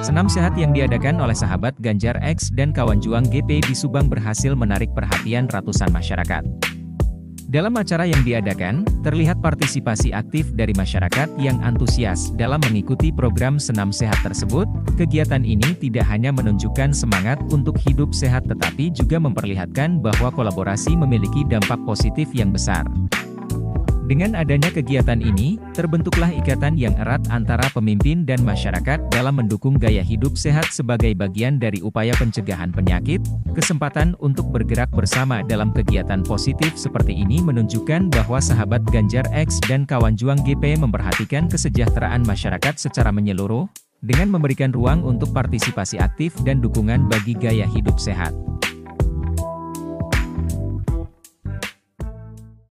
Senam sehat yang diadakan oleh sahabat Ganjar X dan kawan juang GP di Subang berhasil menarik perhatian ratusan masyarakat. Dalam acara yang diadakan, terlihat partisipasi aktif dari masyarakat yang antusias dalam mengikuti program senam sehat tersebut. Kegiatan ini tidak hanya menunjukkan semangat untuk hidup sehat tetapi juga memperlihatkan bahwa kolaborasi memiliki dampak positif yang besar. Dengan adanya kegiatan ini, terbentuklah ikatan yang erat antara pemimpin dan masyarakat dalam mendukung gaya hidup sehat sebagai bagian dari upaya pencegahan penyakit. Kesempatan untuk bergerak bersama dalam kegiatan positif seperti ini menunjukkan bahwa sahabat Ganjar X dan kawan juang GP memperhatikan kesejahteraan masyarakat secara menyeluruh, dengan memberikan ruang untuk partisipasi aktif dan dukungan bagi gaya hidup sehat.